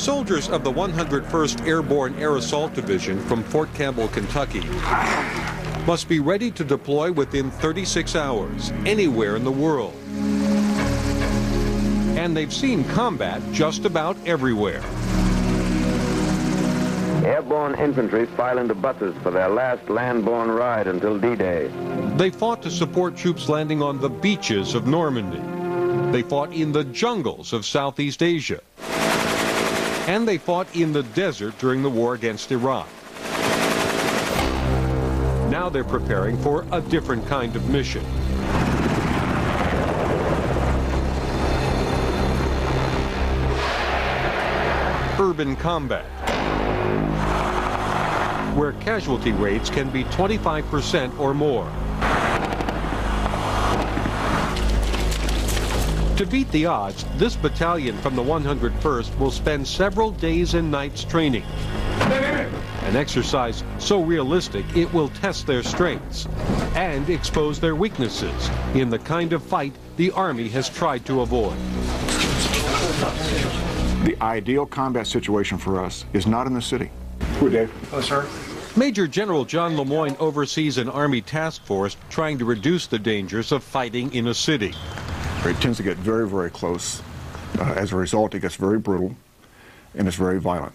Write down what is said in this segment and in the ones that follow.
soldiers of the 101st Airborne Air Assault Division from Fort Campbell, Kentucky, must be ready to deploy within 36 hours, anywhere in the world. And they've seen combat just about everywhere. Airborne infantry file into buses for their last land-borne ride until D-Day. They fought to support troops landing on the beaches of Normandy. They fought in the jungles of Southeast Asia. And they fought in the desert during the war against Iraq. Now they're preparing for a different kind of mission. Urban combat, where casualty rates can be 25% or more. To beat the odds, this battalion from the 101st will spend several days and nights training. An exercise so realistic it will test their strengths and expose their weaknesses in the kind of fight the Army has tried to avoid. The ideal combat situation for us is not in the city. Who, Dave? Oh, sir. Major General John Le Moyne oversees an Army task force trying to reduce the dangers of fighting in a city. It tends to get very, very close. Uh, as a result, it gets very brutal and it's very violent.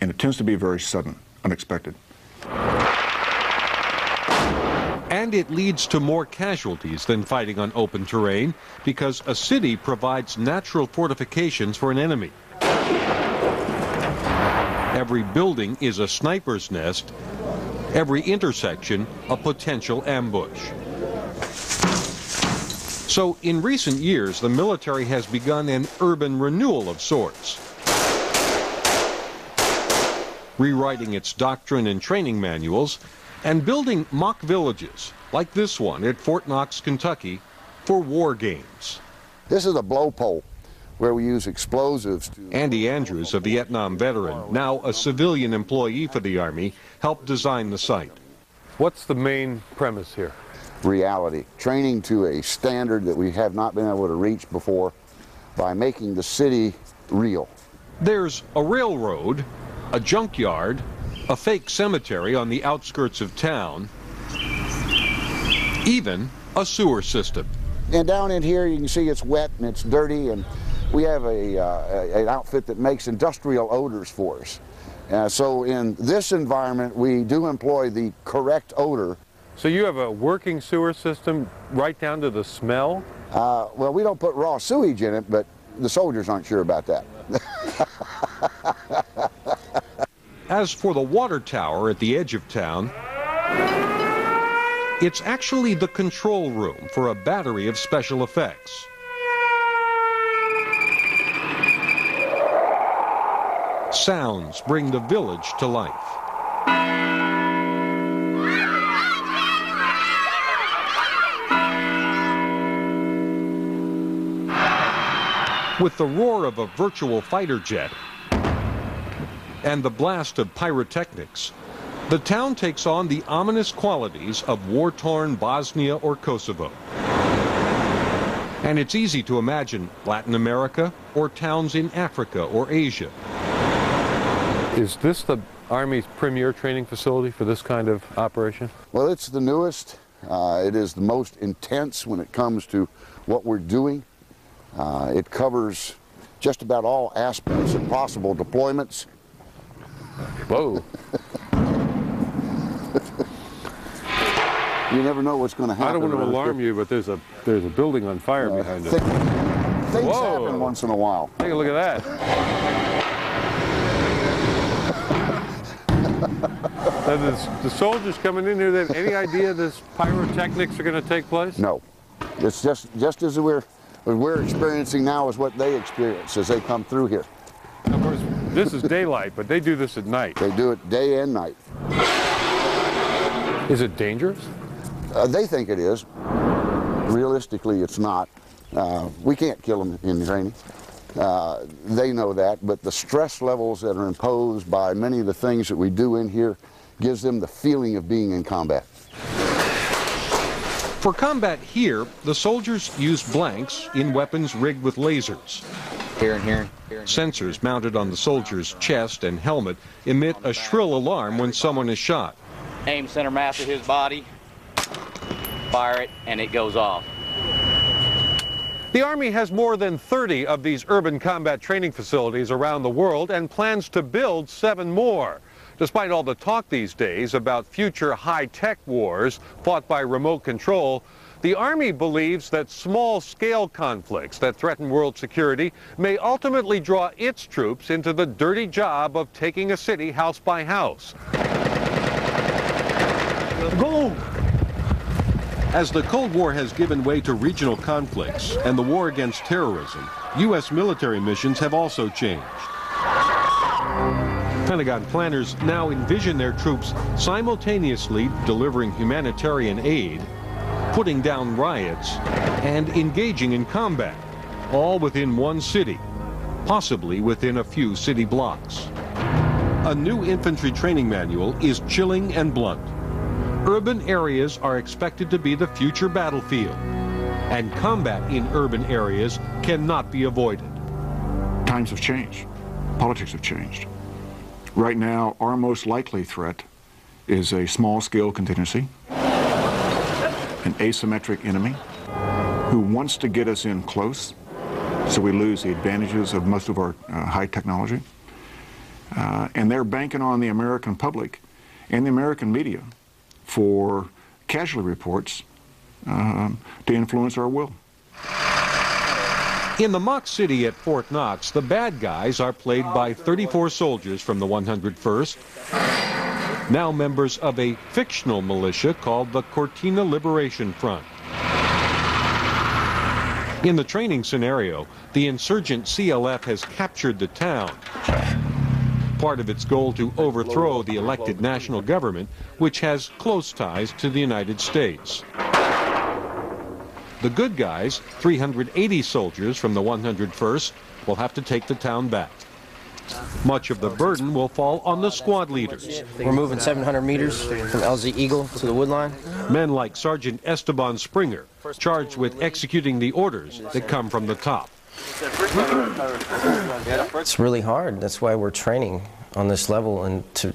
And it tends to be very sudden, unexpected. And it leads to more casualties than fighting on open terrain because a city provides natural fortifications for an enemy. Every building is a sniper's nest, every intersection a potential ambush. So in recent years, the military has begun an urban renewal of sorts. Rewriting its doctrine and training manuals and building mock villages, like this one at Fort Knox, Kentucky, for war games. This is a blow pole where we use explosives to... Andy Andrews, a Vietnam veteran, now a civilian employee for the Army, helped design the site. What's the main premise here? Reality. Training to a standard that we have not been able to reach before by making the city real. There's a railroad, a junkyard, a fake cemetery on the outskirts of town, even a sewer system. And down in here you can see it's wet and it's dirty and we have a, uh, an outfit that makes industrial odors for us. Uh, so in this environment, we do employ the correct odor. So you have a working sewer system right down to the smell? Uh, well, we don't put raw sewage in it, but the soldiers aren't sure about that. As for the water tower at the edge of town, it's actually the control room for a battery of special effects. Sounds bring the village to life. With the roar of a virtual fighter jet and the blast of pyrotechnics, the town takes on the ominous qualities of war-torn Bosnia or Kosovo. And it's easy to imagine Latin America or towns in Africa or Asia. Is this the Army's premier training facility for this kind of operation? Well, it's the newest. Uh, it is the most intense when it comes to what we're doing. Uh, it covers just about all aspects of possible deployments. Whoa. you never know what's going to happen. I don't want to alarm you, but there's a there's a building on fire behind th it. Things Whoa. happen once in a while. Take a look at that. the soldiers coming in here, they have any idea this pyrotechnics are going to take place? No. It's just just as we're what we're experiencing now is what they experience as they come through here. Of course, this is daylight, but they do this at night. They do it day and night. Is it dangerous? Uh, they think it is. Realistically, it's not. Uh, we can't kill them in training. Uh, they know that, but the stress levels that are imposed by many of the things that we do in here gives them the feeling of being in combat. For combat here, the soldiers use blanks in weapons rigged with lasers. here and here. Sensors mounted on the soldier's chest and helmet emit a shrill alarm when someone is shot. Aim center mass of his body, fire it, and it goes off. The Army has more than 30 of these urban combat training facilities around the world and plans to build seven more. Despite all the talk these days about future high-tech wars fought by remote control, the Army believes that small-scale conflicts that threaten world security may ultimately draw its troops into the dirty job of taking a city house by house. Go! As the Cold War has given way to regional conflicts and the war against terrorism, U.S. military missions have also changed. Pentagon planners now envision their troops simultaneously delivering humanitarian aid putting down riots, and engaging in combat, all within one city, possibly within a few city blocks. A new infantry training manual is chilling and blunt. Urban areas are expected to be the future battlefield, and combat in urban areas cannot be avoided. Times have changed. Politics have changed. Right now, our most likely threat is a small-scale contingency an asymmetric enemy who wants to get us in close so we lose the advantages of most of our uh, high technology. Uh, and they're banking on the American public and the American media for casualty reports um, to influence our will. In the mock city at Fort Knox, the bad guys are played by 34 soldiers from the 101st now members of a fictional militia called the Cortina Liberation Front. In the training scenario, the insurgent CLF has captured the town, part of its goal to overthrow the elected national government, which has close ties to the United States. The good guys, 380 soldiers from the 101st, will have to take the town back. Much of the burden will fall on the squad leaders. We're moving 700 meters from LZ Eagle to the woodline. Men like Sergeant Esteban Springer, charged with executing the orders that come from the top. It's really hard. That's why we're training on this level and to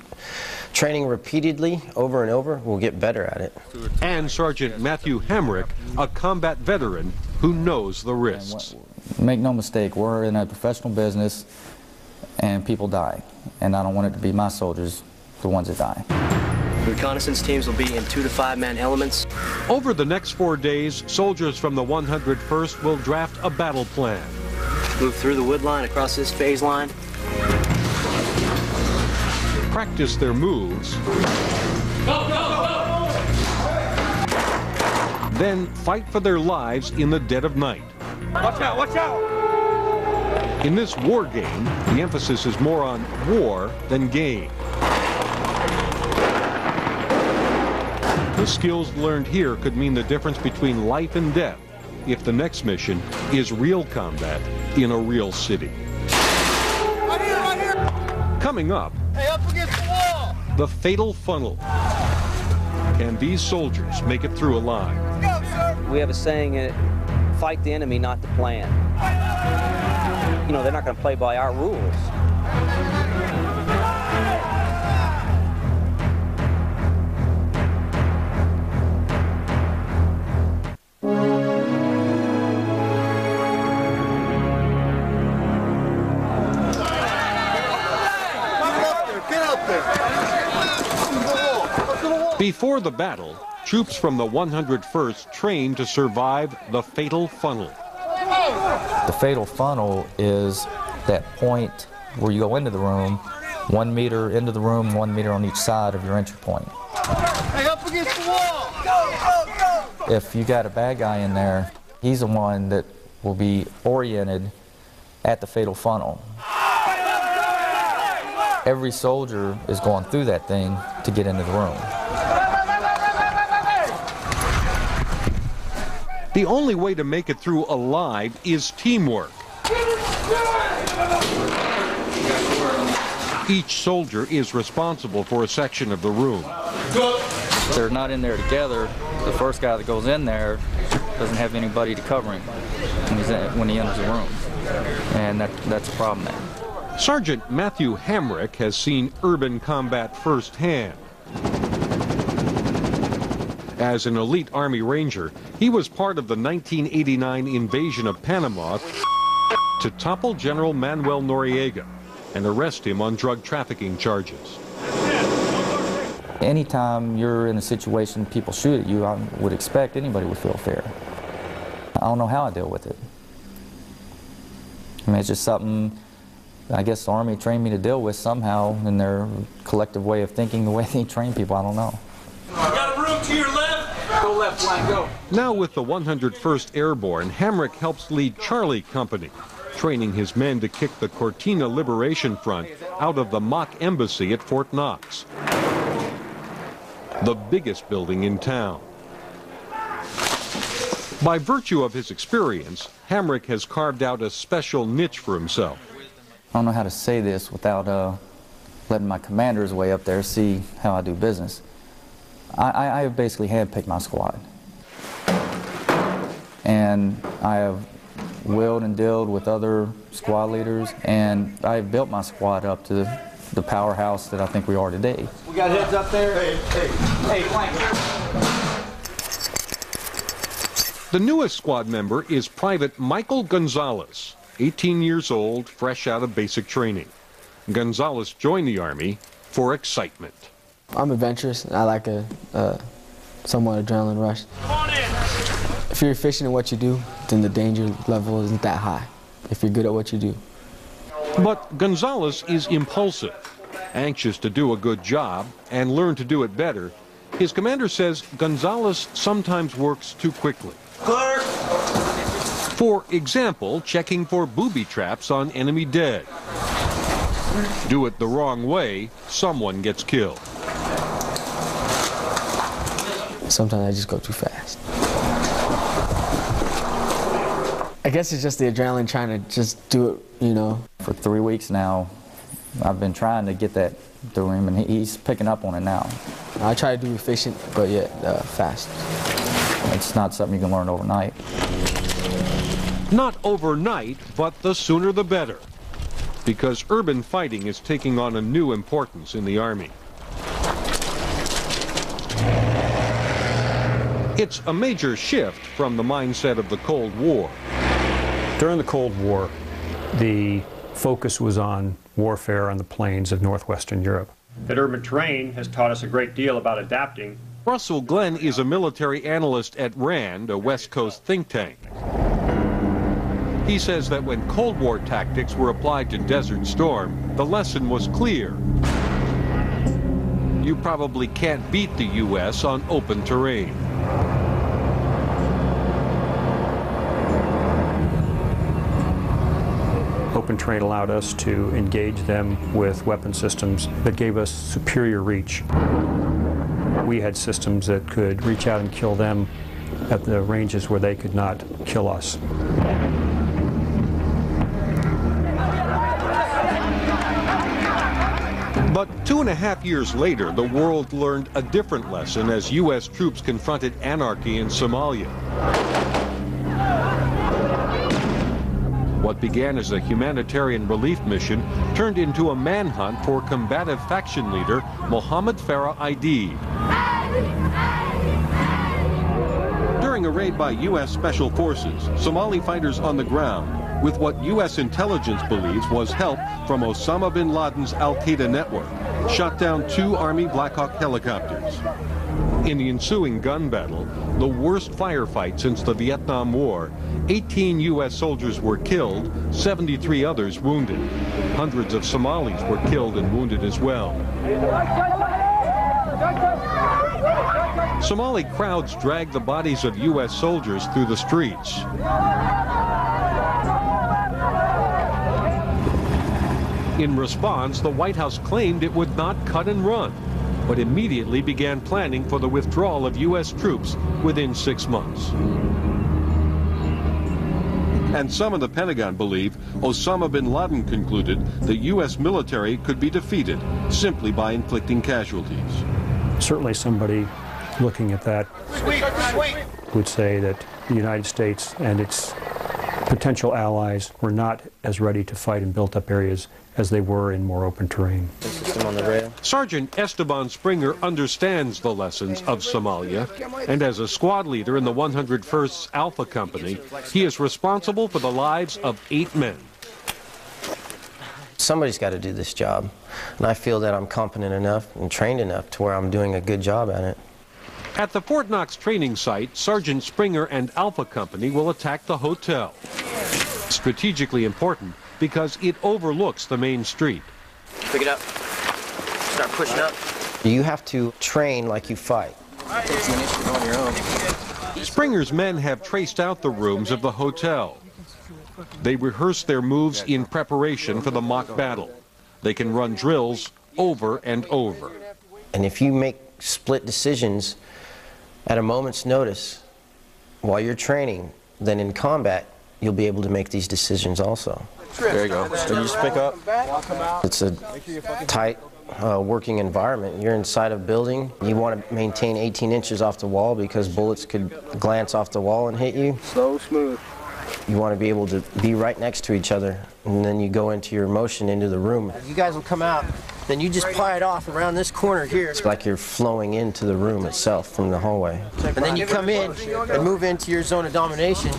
training repeatedly over and over, we'll get better at it. And Sergeant Matthew Hamrick, a combat veteran who knows the risks. Make no mistake, we're in a professional business and people die. And I don't want it to be my soldiers, the ones that die. Reconnaissance teams will be in two to five man elements. Over the next four days, soldiers from the 101st will draft a battle plan. Move through the wood line across this phase line. Practice their moves. Go, go, go! Then fight for their lives in the dead of night. Watch out, watch out! In this war game, the emphasis is more on war than game. The skills learned here could mean the difference between life and death if the next mission is real combat in a real city. Coming up, hey, up against the wall. the fatal funnel. Can these soldiers make it through alive? Go, we have a saying, uh, fight the enemy, not the plan you know, they're not going to play by our rules. Before the battle, troops from the 101st trained to survive the fatal funnel. The fatal funnel is that point where you go into the room, one meter into the room, one meter on each side of your entry point. Hey, up against the wall! Go, go, go! If you got a bad guy in there, he's the one that will be oriented at the fatal funnel. Every soldier is going through that thing to get into the room. The only way to make it through alive is teamwork. Each soldier is responsible for a section of the room. They're not in there together. the first guy that goes in there doesn't have anybody to cover him when, he's in, when he enters the room. And that, that's a problem there. Sergeant Matthew Hamrick has seen urban combat firsthand. As an elite Army Ranger, he was part of the 1989 invasion of Panama to topple General Manuel Noriega and arrest him on drug trafficking charges. Anytime you're in a situation people shoot at you, I would expect anybody would feel fear. I don't know how I deal with it. I mean, it's just something I guess the Army trained me to deal with somehow in their collective way of thinking, the way they train people, I don't know. You got a room to your left? Go left, flank, go. Now with the 101st Airborne, Hamrick helps lead Charlie Company, training his men to kick the Cortina Liberation Front out of the mock embassy at Fort Knox, the biggest building in town. By virtue of his experience, Hamrick has carved out a special niche for himself. I don't know how to say this without uh, letting my commanders way up there see how I do business. I, I, I have basically handpicked my squad. And I have willed and dealt with other squad leaders, and I have built my squad up to the powerhouse that I think we are today. We got heads up there. Hey, hey, hey, flank. The newest squad member is Private Michael Gonzalez, 18 years old, fresh out of basic training. Gonzalez joined the Army for excitement. I'm adventurous. I like a, somewhat adrenaline rush. If you're efficient in what you do, then the danger level isn't that high. If you're good at what you do. But Gonzalez is impulsive, anxious to do a good job and learn to do it better. His commander says Gonzalez sometimes works too quickly. Clerk. For example, checking for booby traps on enemy dead. Do it the wrong way, someone gets killed. Sometimes I just go too fast. I guess it's just the adrenaline trying to just do it, you know. For three weeks now, I've been trying to get that through him, and he's picking up on it now. I try to do efficient, but yet uh, fast. It's not something you can learn overnight. Not overnight, but the sooner the better. Because urban fighting is taking on a new importance in the Army. It's a major shift from the mindset of the Cold War. During the Cold War, the focus was on warfare on the plains of northwestern Europe. That urban terrain has taught us a great deal about adapting. Russell Glenn is a military analyst at RAND, a West Coast think tank. He says that when Cold War tactics were applied to Desert Storm, the lesson was clear. You probably can't beat the U.S. on open terrain. Terrain allowed us to engage them with weapon systems that gave us superior reach. We had systems that could reach out and kill them at the ranges where they could not kill us. But two and a half years later, the world learned a different lesson as U.S. troops confronted anarchy in Somalia. What began as a humanitarian relief mission turned into a manhunt for combative faction leader Mohammed Farah Aidid. During a raid by U.S. Special Forces, Somali fighters on the ground, with what U.S. intelligence believes was help from Osama bin Laden's al-Qaeda network, shot down two Army Black Hawk helicopters. In the ensuing gun battle, the worst firefight since the Vietnam War, 18 U.S. soldiers were killed, 73 others wounded. Hundreds of Somalis were killed and wounded as well. Somali crowds dragged the bodies of U.S. soldiers through the streets. In response, the White House claimed it would not cut and run, but immediately began planning for the withdrawal of U.S. troops within six months. And some in the Pentagon believe Osama bin Laden concluded the U.S. military could be defeated simply by inflicting casualties. Certainly somebody looking at that, would say that the United States and its potential allies were not as ready to fight in built-up areas as they were in more open terrain. Sergeant Esteban Springer understands the lessons of Somalia, and as a squad leader in the 101st Alpha Company, he is responsible for the lives of eight men. Somebody's got to do this job, and I feel that I'm competent enough and trained enough to where I'm doing a good job at it. At the Fort Knox training site, Sergeant Springer and Alpha Company will attack the hotel. Strategically important because it overlooks the main street. Pick it up. Start pushing up. You have to train like you fight. Springer's men have traced out the rooms of the hotel. They rehearse their moves in preparation for the mock battle. They can run drills over and over. And if you make split decisions at a moment's notice while you're training, then in combat, you'll be able to make these decisions also. There you go. Then you just pick up. It's a tight uh, working environment. You're inside a building. You want to maintain 18 inches off the wall because bullets could glance off the wall and hit you. So smooth. You want to be able to be right next to each other, and then you go into your motion into the room. You guys will come out, then you just pry it off around this corner here. It's like you're flowing into the room itself from the hallway. And then you come in and move into your zone of domination.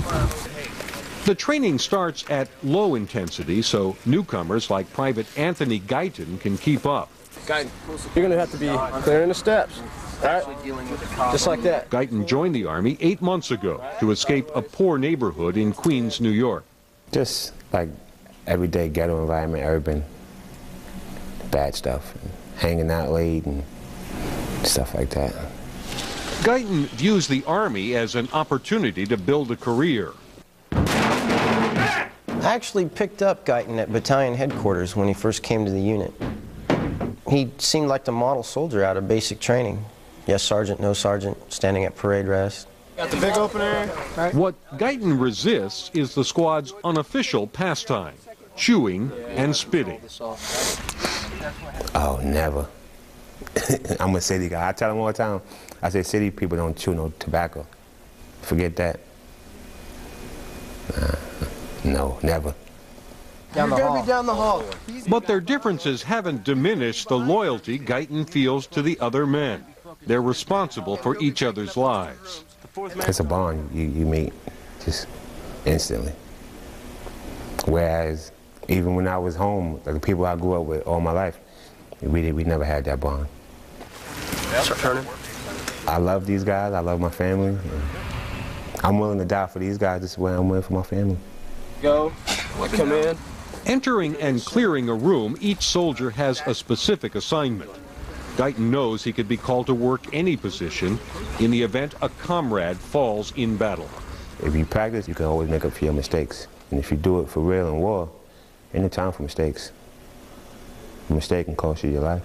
The training starts at low intensity, so newcomers like Private Anthony Guyton can keep up. You're going to have to be clearing the steps. All right? Just like that. Guyton joined the Army eight months ago to escape a poor neighborhood in Queens, New York. Just like everyday ghetto environment, urban, bad stuff, hanging out late and stuff like that. Guyton views the Army as an opportunity to build a career. I actually picked up Guyton at battalion headquarters when he first came to the unit. He seemed like the model soldier out of basic training. Yes, sergeant, no sergeant, standing at parade rest. Got the big opener. Right. What Guyton resists is the squad's unofficial pastime, chewing and spitting. Oh, never. I'm a city guy. I tell them all the time, I say city people don't chew no tobacco. Forget that. Uh, no, never. You're going to be down the hall. But their differences haven't diminished the loyalty Guyton feels to the other men. They're responsible for each other's lives. It's a bond you, you meet just instantly. Whereas even when I was home, like the people I grew up with all my life, we, we never had that bond. I love these guys. I love my family. I'm willing to die for these guys. This is where I'm willing for my family. Go. Come in. Entering and clearing a room, each soldier has a specific assignment. Guyton knows he could be called to work any position in the event a comrade falls in battle. If you practice, you can always make up for your mistakes. And if you do it for real in war, ain't no time for mistakes. A mistake can cost you your life.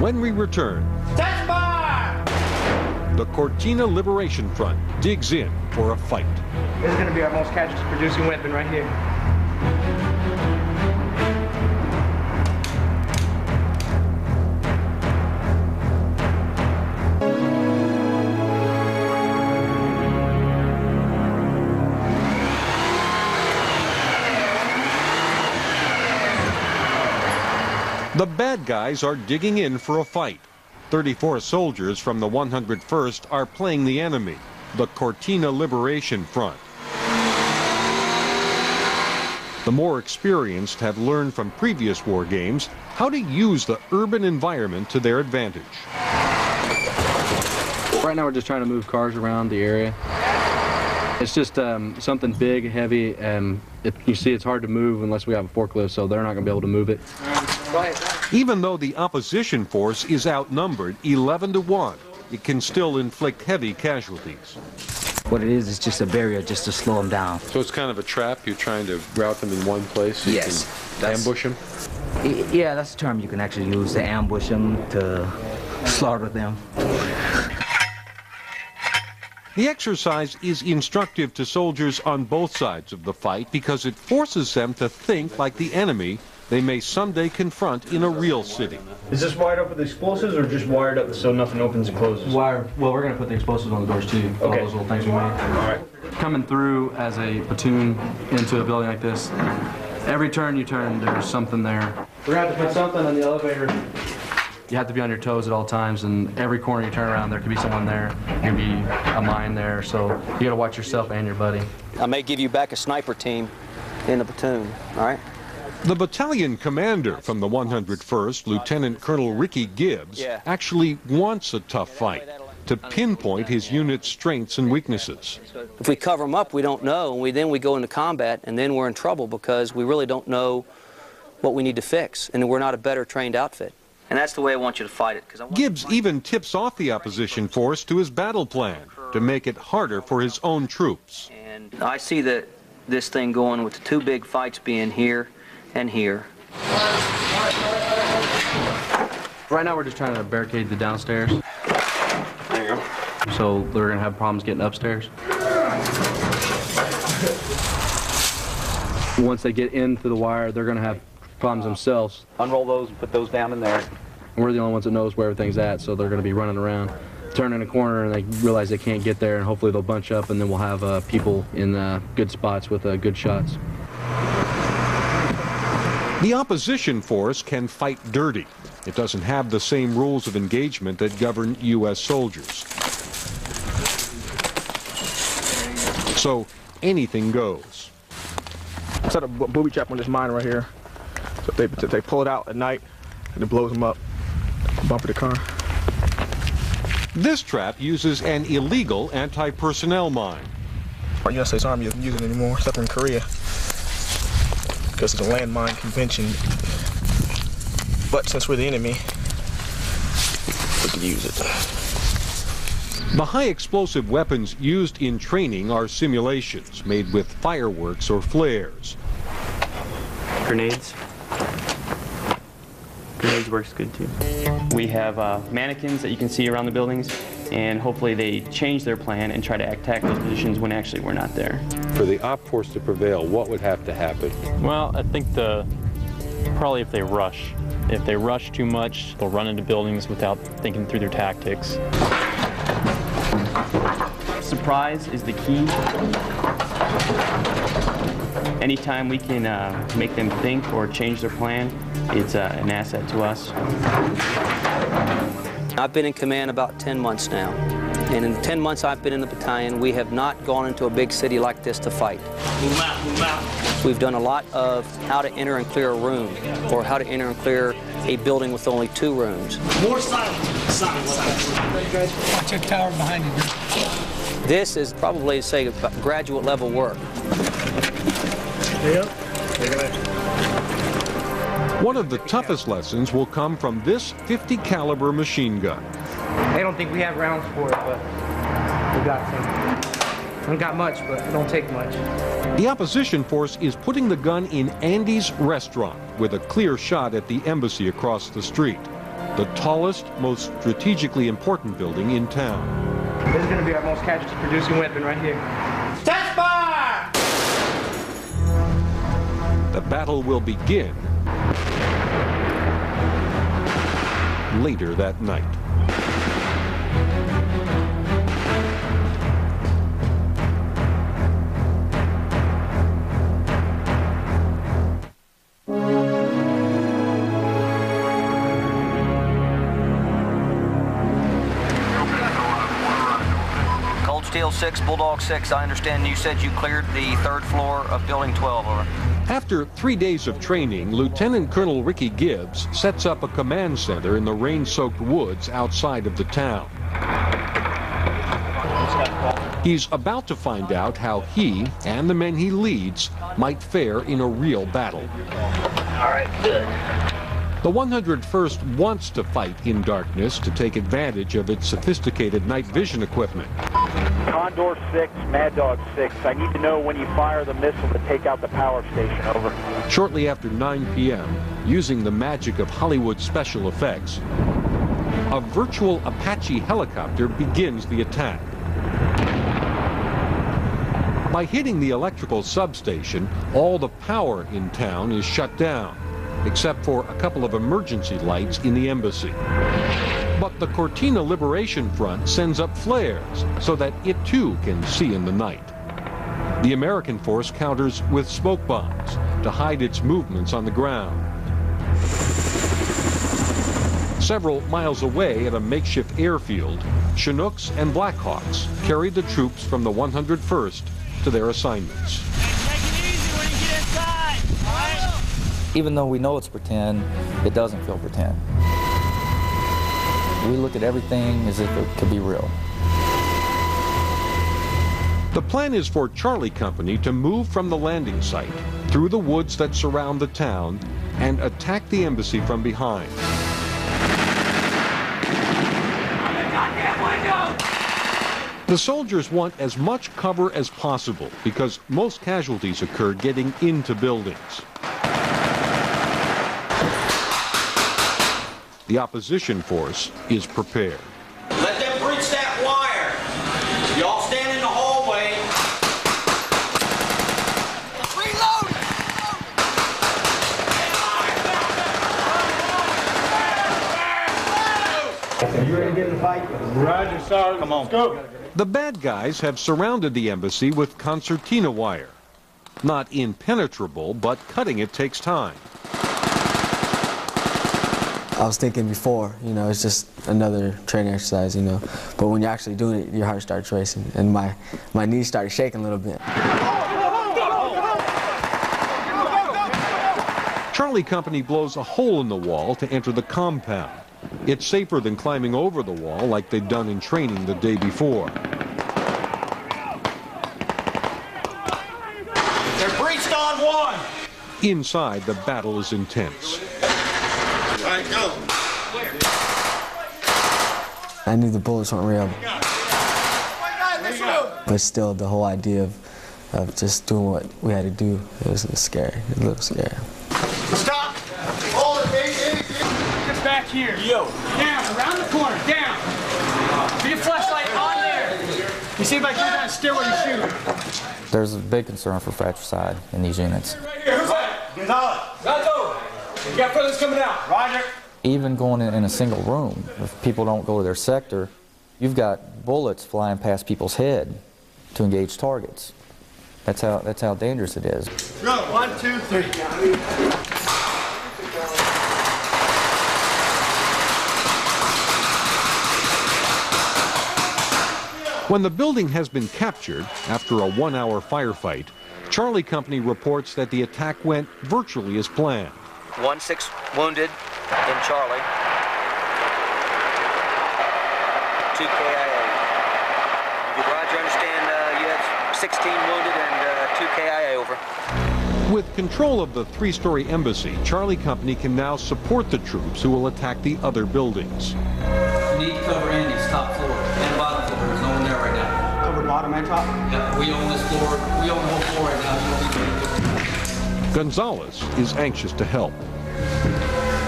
When we return, the Cortina Liberation Front digs in for a fight. This is going to be our most casualty producing weapon right here. The bad guys are digging in for a fight. 34 soldiers from the 101st are playing the enemy, the Cortina Liberation Front. The more experienced have learned from previous war games how to use the urban environment to their advantage. Right now we're just trying to move cars around the area. It's just um, something big, heavy, and it, you see it's hard to move unless we have a forklift, so they're not going to be able to move it. Even though the opposition force is outnumbered 11 to 1, it can still inflict heavy casualties. What it is is just a barrier just to slow them down. So it's kind of a trap. You're trying to route them in one place. So Yes, You can ambush them. Yeah, that's the term you can actually use to ambush them, to slaughter them. The exercise is instructive to soldiers on both sides of the fight because it forces them to think like the enemy they may someday confront in a real city. Is this wired up with explosives or just wired up so nothing opens and closes? Wire. Well, we're gonna put the explosives on the doors too. Okay. All those little things we made. All right. Coming through as a platoon into a building like this, every turn you turn, there's something there. We're gonna have to put something on the elevator. You have to be on your toes at all times, and every corner you turn around, there could be someone there. There could be a mine there, so you gotta watch yourself and your buddy. I may give you back a sniper team in the platoon, all right? The battalion commander from the 101st, Lieutenant Colonel Ricky Gibbs, Yeah. actually wants a tough fight to pinpoint his unit's strengths and weaknesses. If we cover them up, we don't know, and we, then we go into combat, and then we're in trouble because we really don't know what we need to fix, and we're not a better trained outfit. And that's the way I want you to fight it. Because I want Gibbs even tips off the opposition force to his battle plan to make it harder for his own troops. And I see that this thing going with the two big fights being here and here. Right now, we're just trying to barricade the downstairs. There you go. So they're gonna have problems getting upstairs. Once they get into the wire, they're gonna have problems themselves. Unroll those and put those down in there. We're the only ones that knows where everything's at, so they're gonna be running around, turning a corner, and they realize they can't get there, and hopefully they'll bunch up, and then we'll have uh, people in uh, good spots with uh, good shots. The opposition force can fight dirty. It doesn't have the same rules of engagement that govern U.S. soldiers. So anything goes. Set a booby trap on this mine right here. So if they, if they pull it out at night, and it blows them up, bumper the car. This trap uses an illegal anti-personnel mine. Our United States Army isn't using it anymore, except for in Korea. Because of the landmine convention. But since we're the enemy, we can use it. The high explosive weapons used in training are simulations made with fireworks or flares. Grenades. Grenades works good too. We have uh, mannequins that you can see around the buildings, and hopefully they change their plan and try to attack those positions when actually we're not there. For the op force to prevail, what would have to happen? Well, I think the probably if they rush. If they rush too much, they'll run into buildings without thinking through their tactics. Surprise is the key. Anytime we can uh, make them think or change their plan, it's uh, an asset to us. I've been in command about 10 months now. And in the 10 months I've been in the battalion, we have not gone into a big city like this to fight. Move out, move out. We've done a lot of how to enter and clear a room, or how to enter and clear a building with only two rooms. More silence. Silent, silent. Watch that tower behind you. This is probably, say, graduate level work. Yep. One of the toughest lessons will come from this 50 caliber machine gun. They don't think we have rounds for it, but we got some. We don't got much, but it don't take much. The opposition force is putting the gun in Andy's restaurant with a clear shot at the embassy across the street, the tallest, most strategically important building in town. This is going to be our most casualty producing weapon right here. The battle will begin later that night. Cold Steel 6, Bulldog 6, I understand you said you cleared the third floor of Building 12, over. After three days of training, Lieutenant Colonel Ricky Gibbs sets up a command center in the rain-soaked woods outside of the town. He's about to find out how he and the men he leads might fare in a real battle. All right, good. The 101st wants to fight in darkness to take advantage of its sophisticated night vision equipment. Condor 6, Mad Dog 6. I need to know when you fire the missile to take out the power station. Over. Shortly after 9 p.m., using the magic of Hollywood special effects, a virtual Apache helicopter begins the attack. By hitting the electrical substation, all the power in town is shut down. except for a couple of emergency lights in the embassy. But the Cortina Liberation Front sends up flares so that it too can see in the night. The American force counters with smoke bombs to hide its movements on the ground. Several miles away at a makeshift airfield, Chinooks and Blackhawks carried the troops from the 101st to their assignments. Even though we know it's pretend, it doesn't feel pretend. We look at everything as if it could be real. The plan is for Charlie Company to move from the landing site through the woods that surround the town and attack the embassy from behind. The soldiers want as much cover as possible because most casualties occur getting into buildings. The opposition force is prepared. Let them breach that wire. Y'all stand in the hallway. You ready to get in the fight? Roger, Sergeant. Come on. Let's go. The bad guys have surrounded the embassy with concertina wire. Not impenetrable, but cutting it takes time. I was thinking before, you know, it's just another training exercise, you know. But when you're actually doing it, your heart starts racing, and my, my knees started shaking a little bit. Charlie Company blows a hole in the wall to enter the compound. It's safer than climbing over the wall like they'd done in training the day before. They're breached on one. Inside, the battle is intense. All right, go. I knew the bullets weren't real, but still, the whole idea of, of just doing what we had to do, it was scary, a little scary. Stop. Hold it, baby. Get back here. Yo. Down, around the corner, down. Be a flashlight on there. You see if I can down, steer where you shoot. There's a big concern for fratricide in these units. Right here, who's that? Gonzalez. Gonzo. You got fellas coming out. Roger. Even going in, in a single room, if people don't go to their sector, you've got bullets flying past people's head to engage targets. That's how, that's how dangerous it is. Go. One, two, three. When the building has been captured after a one-hour firefight, Charlie Company reports that the attack went virtually as planned. One six wounded in Charlie. Two KIA. Did Roger understand uh, you have 16 wounded and uh, two KIA over? With control of the three-story embassy, Charlie Company can now support the troops who will attack the other buildings. You need to cover Andy's top floor and bottom floor. There's no one there right now. Cover bottom and top? Yeah, we own this floor. We own the whole floor right now. Gonzalez is anxious to help.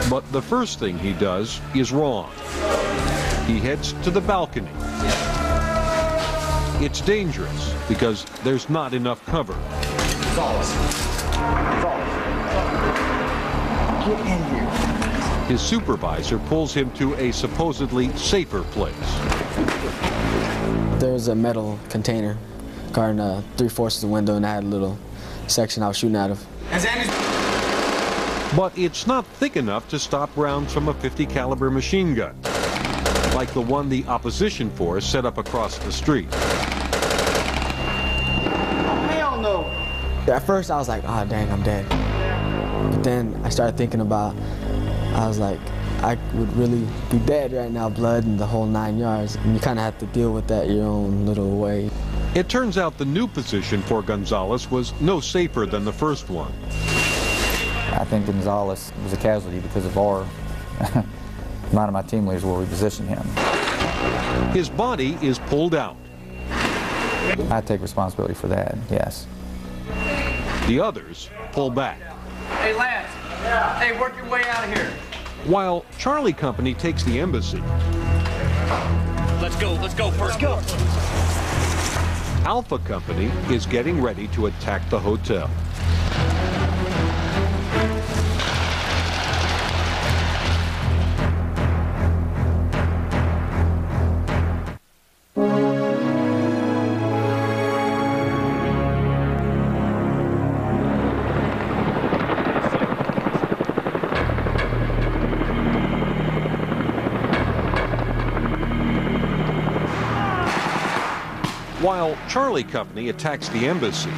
But the first thing he does is wrong. He heads to the balcony. It's dangerous because there's not enough cover. Gonzalez. Gonzalez. Get in here. His supervisor pulls him to a supposedly safer place. There was a metal container guarding uh, three-fourths of the window, and I had a little section I was shooting out of. But it's not thick enough to stop rounds from a 50 caliber machine gun, like the one the opposition force set up across the street. Hell no. At first, I was like, oh, dang, I'm dead. But then I started thinking about, I was like, I would really be dead right now, blood and the whole nine yards. And you kind of have to deal with that your own little way. It turns out the new position for Gonzalez was no safer than the first one. I think Gonzalez was a casualty because of our, none of my team leaders where we positioned him. His body is pulled out. I take responsibility for that, yes. The others pull back. Hey, Lance. Yeah. Hey, work your way out of here. While Charlie Company takes the embassy, Let's go. Let's go first. Let's Go. Alpha Company is getting ready to attack the hotel. While Charlie Company attacks the embassy,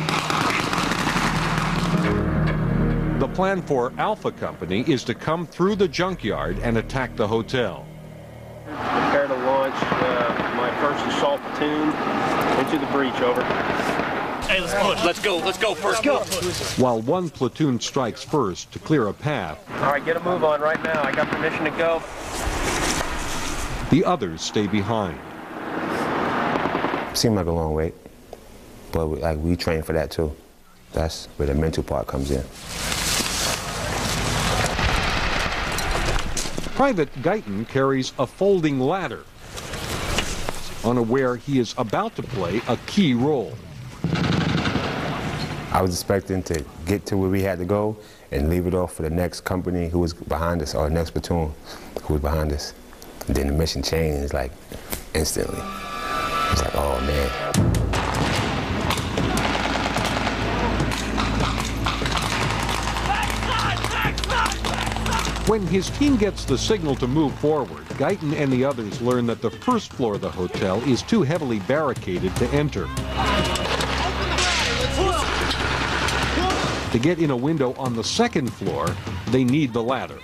the plan for Alpha Company is to come through the junkyard and attack the hotel. Prepare to launch uh, my first assault platoon into the breach, over. Hey, let's push. Let's go. Let's go first. Go. While one platoon strikes first to clear a path, All right, get a move on right now. I got permission to go. the others stay behind. Seemed like a long wait, but we, like we train for that too. That's where the mental part comes in. Private Guyton carries a folding ladder, unaware he is about to play a key role. I was expecting to get to where we had to go and leave it off for the next company who was behind us or the next platoon who was behind us. And then the mission changed like instantly. It's like, oh man. When his team gets the signal to move forward, Guyton and the others learn that the first floor of the hotel is too heavily barricaded to enter. To get in a window on the second floor, they need the ladder.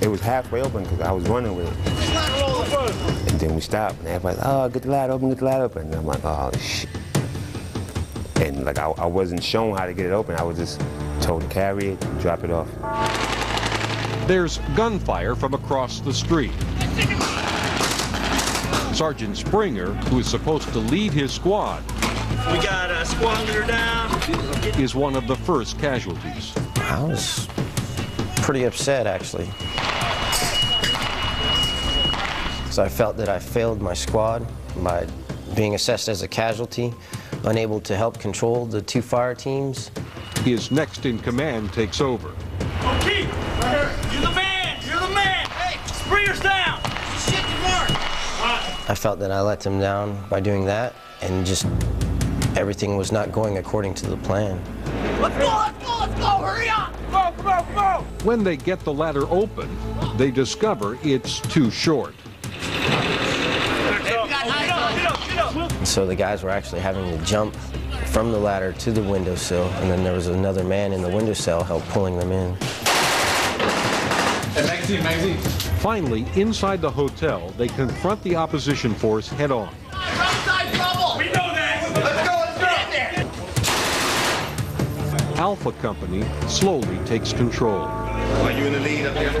It was halfway open because I was running with it. And then we stopped and everybody's, oh, get the ladder open, get the ladder open. And I'm like, oh, shit. And like I, I wasn't shown how to get it open. I was just told to carry it, drop it off. There's gunfire from across the street. Sergeant Springer, who is supposed to lead his squad, We got a squad leader down. is one of the first casualties. I was pretty upset, actually. So I felt that I failed my squad by being assessed as a casualty, unable to help control the two fire teams. His next in command takes over. Oh, okay, you're the man. You're the man. Hey, Springer's down. Shit, you mark. I felt that I let them down by doing that, and just everything was not going according to the plan. Let's go. Let's go. Let's go. Hurry up. Come on. Come on. Come on. When they get the ladder open, they discover it's too short. And so the guys were actually having to jump from the ladder to the windowsill, and then there was another man in the windowsill help pulling them in. magazine, magazine. Finally, inside the hotel, they confront the opposition force head on. Outside trouble. We know that. Let's go. Let's go. Get there. Alpha Company slowly takes control. Are you in the lead up there?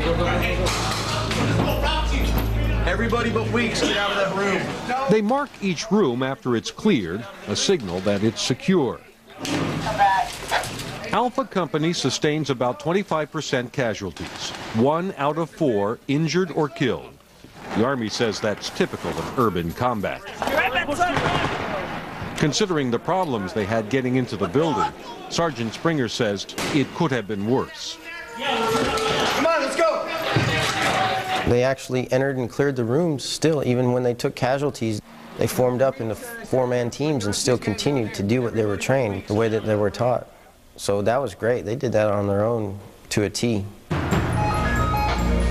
Everybody but Weeks, get out of that room. They mark each room after it's cleared, a signal that it's secure. Alpha Company sustains about 25% casualties, one out of four injured or killed. The Army says that's typical of urban combat. Considering the problems they had getting into the building, Sergeant Springer says it could have been worse. They actually entered and cleared the rooms still, even when they took casualties. They formed up into four-man teams and still continued to do what they were trained, the way that they were taught. So that was great. They did that on their own to a T.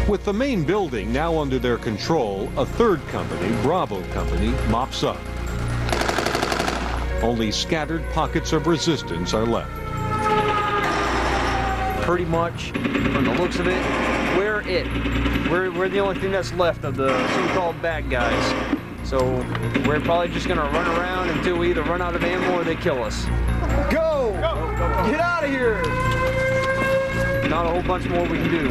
With the main building now under their control, a third company, Bravo Company, mops up. Only scattered pockets of resistance are left. Pretty much, from the looks of it, we're it. We're, we're the only thing that's left of the so-called bad guys. So we're probably just gonna run around until we either run out of ammo or they kill us. Go! Get out of here! Not a whole bunch more we can do.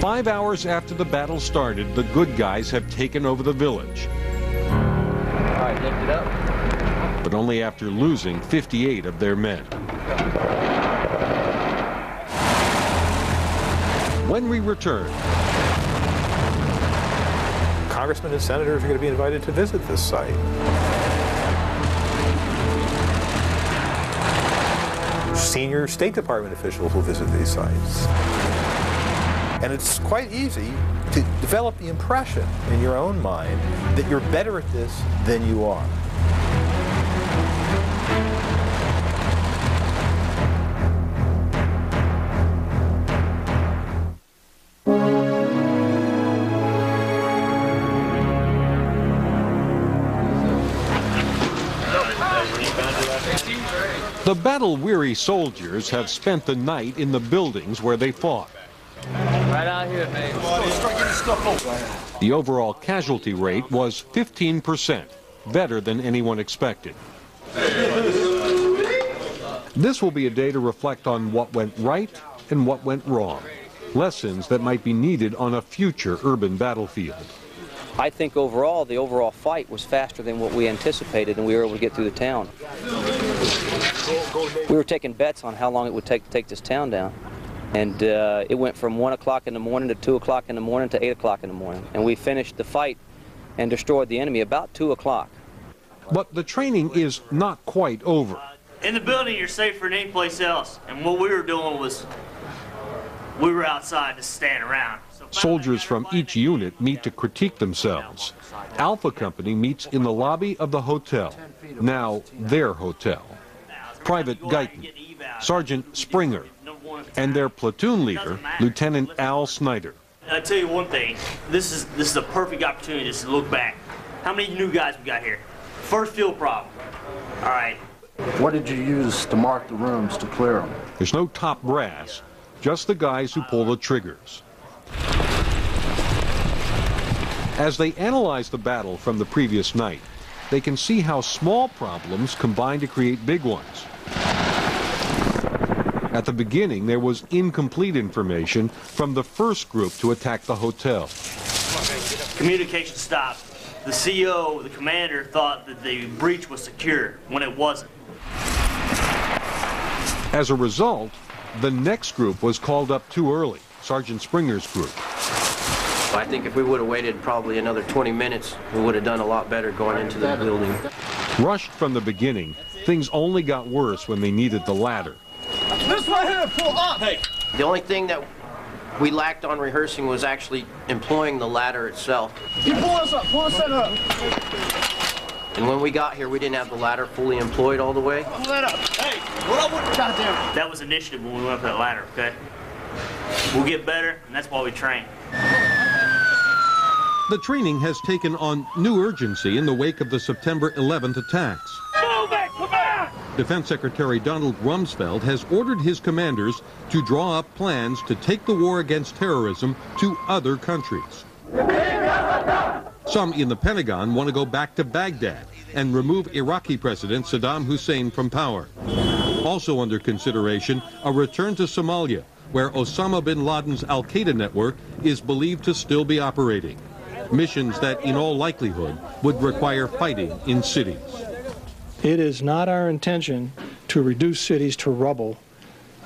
Five hours after the battle started, the good guys have taken over the village, All right, lift it up. but only after losing 58 of their men. When we return, Congressmen and senators are going to be invited to visit this site. Senior State Department officials will visit these sites. And it's quite easy to develop the impression in your own mind that you're better at this than you are. The battle-weary soldiers have spent the night in the buildings where they fought. Right out here, man. The overall casualty rate was 15%, better than anyone expected. This will be a day to reflect on what went right and what went wrong, lessons that might be needed on a future urban battlefield. I think overall, the overall fight was faster than what we anticipated, and we were able to get through the town. We were taking bets on how long it would take to take this town down. And uh, it went from 1 o'clock in the morning to 2 o'clock in the morning to 8 o'clock in the morning. And we finished the fight and destroyed the enemy about 2 o'clock. But the training is not quite over. In the building, you're safer than any place else. And what we were doing was, we were outside just standing around. So Soldiers from each unit meet to critique themselves. Alpha Company meets in the lobby of the hotel, now their hotel. Private Guyton, Sergeant Springer, and their platoon leader, Lieutenant Al Snyder. And I tell you one thing, this is this is a perfect opportunity just to look back. How many new guys we got here? First field problem. All right. What did you use to mark the rooms to clear them? There's no top brass, just the guys who pull the triggers. As they analyze the battle from the previous night, they can see how small problems combine to create big ones. At the beginning, there was incomplete information from the first group to attack the hotel. Communication stopped. The CO, the commander, thought that the breach was secure when it wasn't. As a result, the next group was called up too early, Sergeant Springer's group. I think if we would have waited probably another 20 minutes, we would have done a lot better going into the building. Rushed from the beginning, things only got worse when they needed the ladder. This right here, pull up. Hey. The only thing that we lacked on rehearsing was actually employing the ladder itself. You pull us up, pull us up. And when we got here, we didn't have the ladder fully employed all the way. Pull that up. Hey, what up with goddamn? That was initiative when we went up that ladder, okay? We'll get better, and that's why we train. The training has taken on new urgency in the wake of the September 11th attacks. Move it, come back! Defense Secretary Donald Rumsfeld has ordered his commanders to draw up plans to take the war against terrorism to other countries. Some in the Pentagon want to go back to Baghdad and remove Iraqi President Saddam Hussein from power. Also under consideration, a return to Somalia, where Osama bin Laden's al-Qaeda network is believed to still be operating. Missions that, in all likelihood, would require fighting in cities. It is not our intention to reduce cities to rubble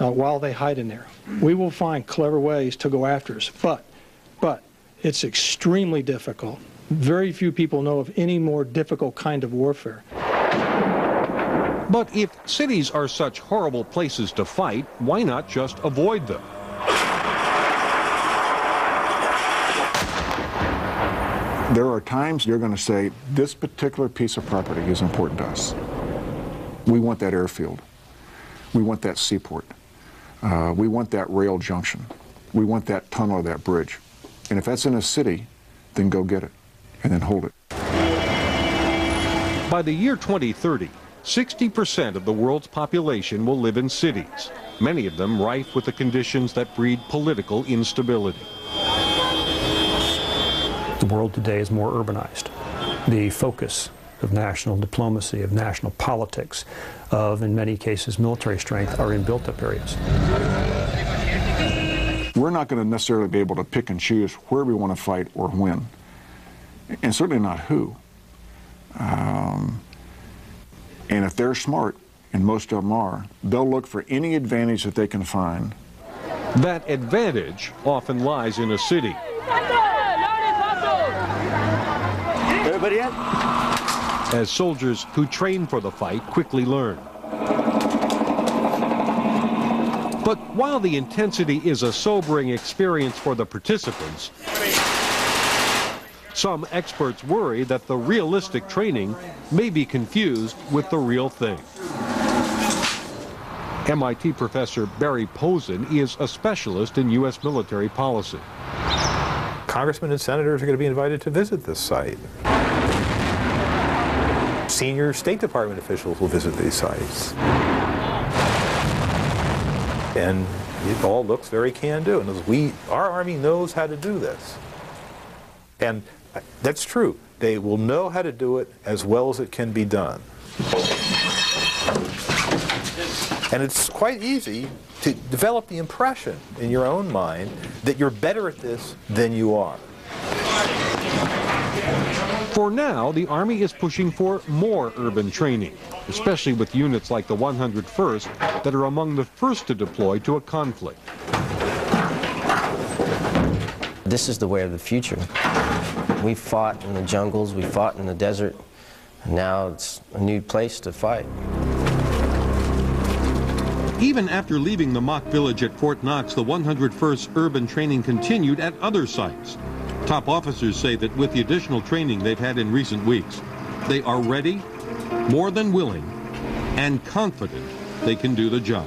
uh, while they hide in there. We will find clever ways to go after us, but, but it's extremely difficult. Very few people know of any more difficult kind of warfare. But if cities are such horrible places to fight, why not just avoid them? There are times you're going to say, this particular piece of property is important to us. We want that airfield. We want that seaport. Uh, we want that rail junction. We want that tunnel or that bridge. And if that's in a city, then go get it and then hold it. By the year 2030, 60% of the world's population will live in cities, many of them rife with the conditions that breed political instability. The world today is more urbanized. The focus of national diplomacy, of national politics, of, in many cases, military strength are in built-up areas. We're not going to necessarily be able to pick and choose where we want to fight or when, and certainly not who. Um, and if they're smart, and most of them are, they'll look for any advantage that they can find. That advantage often lies in a city. Everybody? As soldiers who train for the fight quickly learn. But while the intensity is a sobering experience for the participants, some experts worry that the realistic training may be confused with the real thing. MIT professor Barry Posen is a specialist in U.S. military policy. Congressmen and senators are going to be invited to visit this site. Senior State Department officials will visit these sites. And it all looks very can-do. And we, our Army knows how to do this. And that's true. They will know how to do it as well as it can be done. And it's quite easy to develop the impression in your own mind that you're better at this than you are. For now, the Army is pushing for more urban training, especially with units like the 101st that are among the first to deploy to a conflict. This is the way of the future. We fought in the jungles, we fought in the desert, now it's a new place to fight. Even after leaving the mock village at Fort Knox, the 101st urban training continued at other sites. Top officers say that with the additional training they've had in recent weeks, they are ready, more than willing, and confident they can do the job.